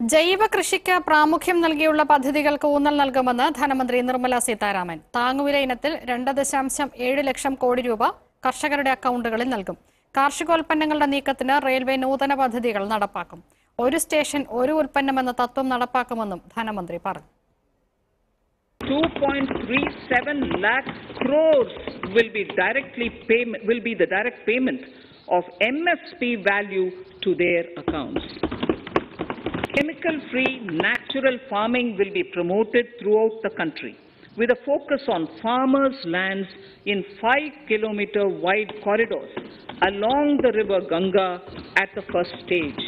ജൈവ കൃഷിക്ക് പ്രാമുഖ്യം നൽകിയുള്ള പദ്ധതികൾക്ക് ഊന്നൽ നൽകുമെന്ന് ധനമന്ത്രി നിർമ്മല സീതാരാമൻ. താങ്ങുവില ഇനത്തിൽ രണ്ട് ദശാംശം ഏഴ് ലക്ഷം കോടി രൂപ കർഷകരുടെ അക്കൗണ്ടുകളിൽ നൽകും. കാർഷികോൽപ്പന്നങ്ങളുടെ നീക്കത്തിന് റെയിൽവേ നൂതന പദ്ധതികൾ നടപ്പാക്കും. ഒരു സ്റ്റേഷൻ ഒരു ഉൽപ്പന്നം എന്ന തത്വം നടപ്പാക്കുമെന്നും ധനമന്ത്രി പറഞ്ഞു. 2.37 lakh crores will be directly payment, will be the direct payment of MSP value to their accounts. Chemical-free natural farming will be promoted throughout the country with a focus on farmers' lands in 5 kilometer wide corridors along the river Ganga at the first stage.